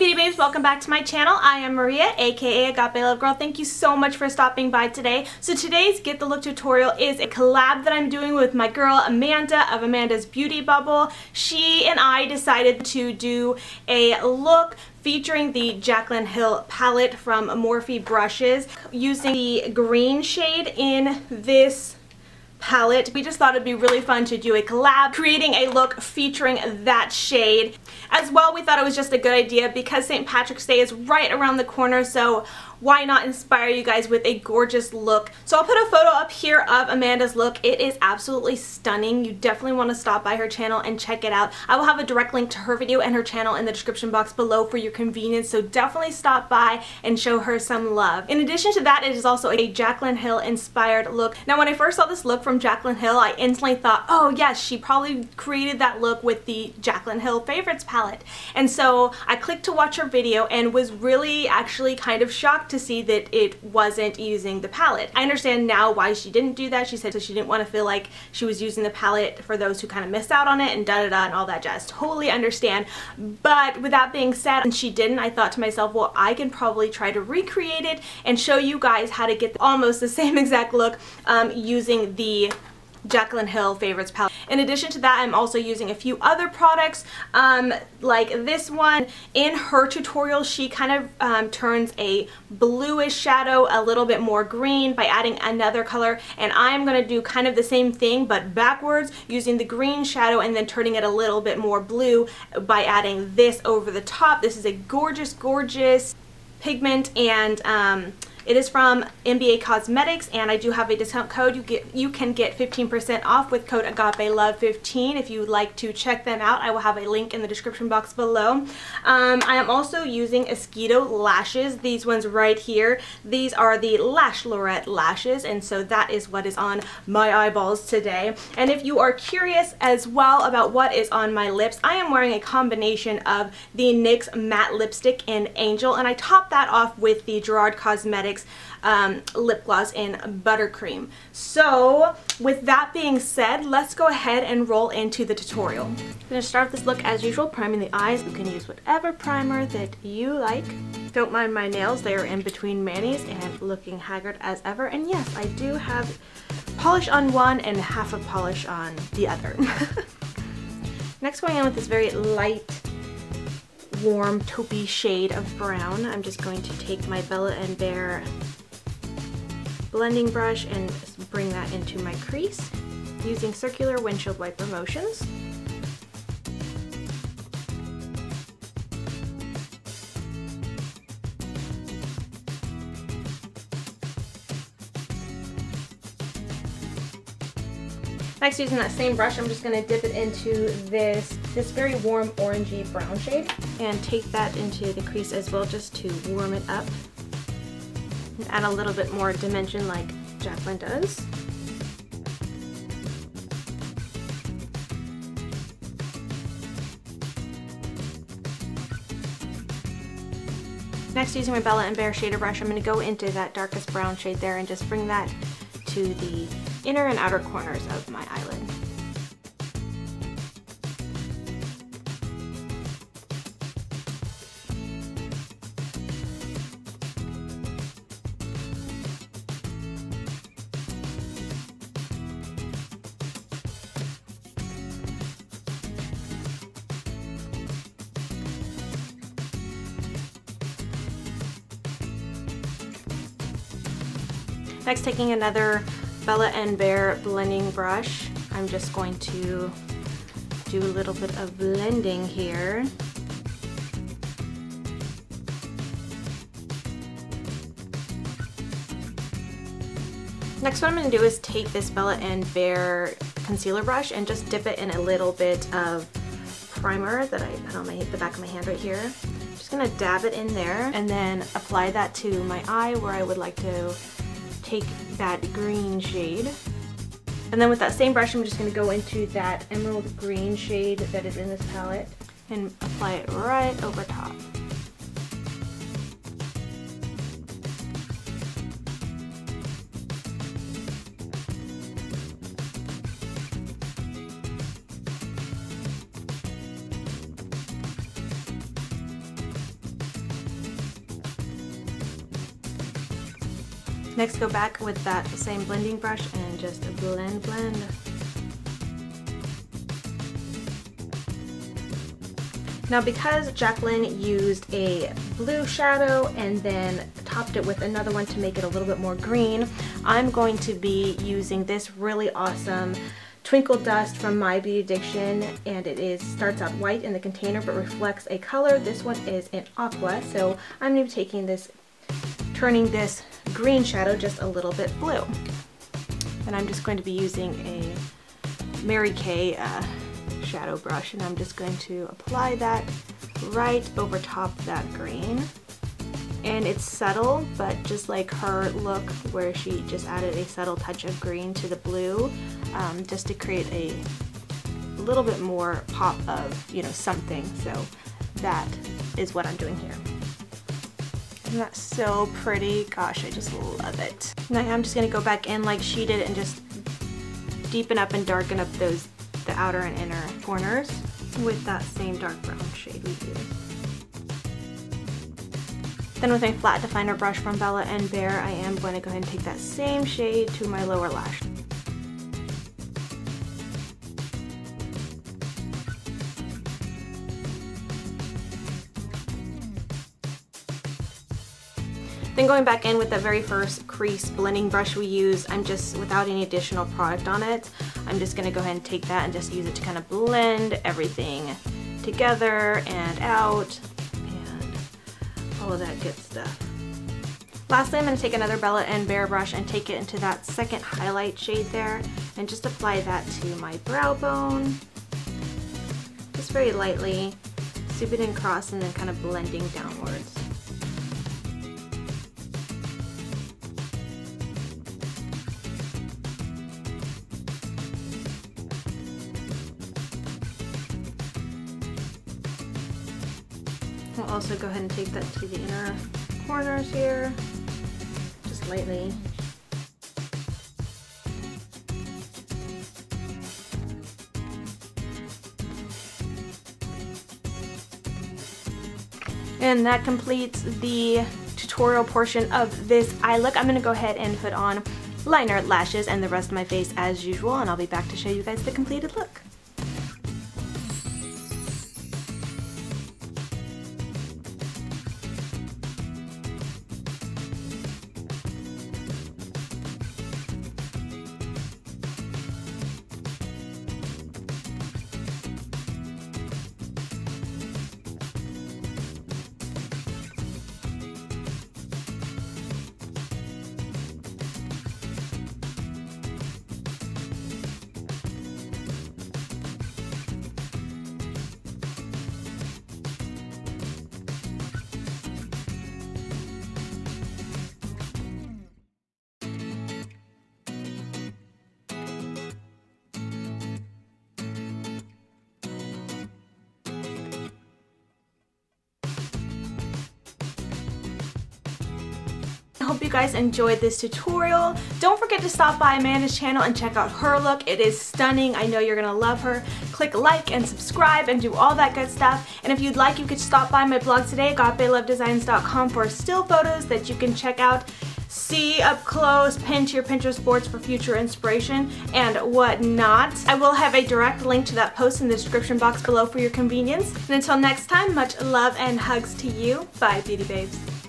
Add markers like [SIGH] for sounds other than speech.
beauty babes, welcome back to my channel. I am Maria, aka Agape Love Girl. Thank you so much for stopping by today. So today's Get the Look tutorial is a collab that I'm doing with my girl Amanda of Amanda's Beauty Bubble. She and I decided to do a look featuring the Jaclyn Hill palette from Morphe Brushes using the green shade in this palette. We just thought it'd be really fun to do a collab, creating a look featuring that shade. As well, we thought it was just a good idea because St. Patrick's Day is right around the corner, so why not inspire you guys with a gorgeous look. So I'll put a photo up here of Amanda's look. It is absolutely stunning. You definitely want to stop by her channel and check it out. I will have a direct link to her video and her channel in the description box below for your convenience, so definitely stop by and show her some love. In addition to that, it is also a Jaclyn Hill inspired look. Now when I first saw this look from Jaclyn Hill, I instantly thought, oh yes, she probably created that look with the Jaclyn Hill Favorites palette. And so I clicked to watch her video and was really actually kind of shocked to see that it wasn't using the palette. I understand now why she didn't do that. She said so she didn't want to feel like she was using the palette for those who kind of missed out on it and da da da and all that jazz. Totally understand. But with that being said, and she didn't, I thought to myself, well, I can probably try to recreate it and show you guys how to get almost the [LAUGHS] same exact look um, using the Jaclyn Hill Favorites palette. In addition to that, I'm also using a few other products um, like this one. In her tutorial, she kind of um, turns a bluish shadow a little bit more green by adding another color and I'm going to do kind of the same thing but backwards using the green shadow and then turning it a little bit more blue by adding this over the top. This is a gorgeous, gorgeous pigment and um, it is from MBA Cosmetics and I do have a discount code. You get you can get 15% off with code AgapeLove15 if you would like to check them out. I will have a link in the description box below. Um, I am also using Esqido lashes. These ones right here. These are the Lashlorette lashes and so that is what is on my eyeballs today. And if you are curious as well about what is on my lips, I am wearing a combination of the NYX matte lipstick in Angel and I top that off with the Gerard Cosmetics um, lip gloss in Buttercream. So with that being said, let's go ahead and roll into the tutorial. I'm going to start this look as usual, priming the eyes. You can use whatever primer that you like. Don't mind my nails, they are in between manis and looking haggard as ever. And yes, I do have polish on one and half a polish on the other. [LAUGHS] Next going in with this very light warm taupey shade of brown. I'm just going to take my Bella and Bear blending brush and bring that into my crease using circular windshield wiper motions. Next, using that same brush, I'm just going to dip it into this, this very warm orangey brown shade and take that into the crease as well just to warm it up and add a little bit more dimension like Jaclyn does. Next, using my Bella and Bear shader brush, I'm going to go into that darkest brown shade there and just bring that to the inner and outer corners of my eyelid. Next, taking another Bella and Bear blending brush, I'm just going to do a little bit of blending here. Next what I'm going to do is take this Bella and Bear concealer brush and just dip it in a little bit of primer that I put on my the back of my hand right here. Just going to dab it in there and then apply that to my eye where I would like to take that green shade. And then with that same brush, I'm just going to go into that emerald green shade that is in this palette and apply it right over top. Next go back with that same blending brush and just blend blend. Now because Jaclyn used a blue shadow and then topped it with another one to make it a little bit more green, I'm going to be using this really awesome Twinkle Dust from My Beauty Addiction and it is starts out white in the container but reflects a color. This one is in aqua so I'm going to be taking this, turning this green shadow just a little bit blue. And I'm just going to be using a Mary Kay uh, shadow brush and I'm just going to apply that right over top that green. And it's subtle, but just like her look where she just added a subtle touch of green to the blue, um, just to create a little bit more pop of, you know, something. So that is what I'm doing here. Isn't that so pretty? Gosh, I just love it. Now I'm just gonna go back in like she did and just deepen up and darken up those the outer and inner corners with that same dark brown shade we. Then with my flat definer brush from Bella and Bear, I am going to go ahead and take that same shade to my lower lash. Going back in with the very first crease blending brush we used, I'm just, without any additional product on it, I'm just gonna go ahead and take that and just use it to kind of blend everything together and out and all of that good stuff. Lastly, I'm going to take another Bella and Bear brush and take it into that second highlight shade there and just apply that to my brow bone. Just very lightly, sweep it in cross and then kind of blending downwards. We'll also go ahead and take that to the inner corners here, just lightly. And that completes the tutorial portion of this eye look. I'm going to go ahead and put on liner, lashes, and the rest of my face as usual, and I'll be back to show you guys the completed look. Hope you guys enjoyed this tutorial. Don't forget to stop by Amanda's channel and check out her look. It is stunning. I know you're gonna love her. Click like and subscribe and do all that good stuff. And if you'd like, you could stop by my blog today, agapelovedesigns.com for still photos that you can check out see up close, pin to your Pinterest boards for future inspiration and whatnot. I will have a direct link to that post in the description box below for your convenience. And until next time, much love and hugs to you. Bye, beauty babes.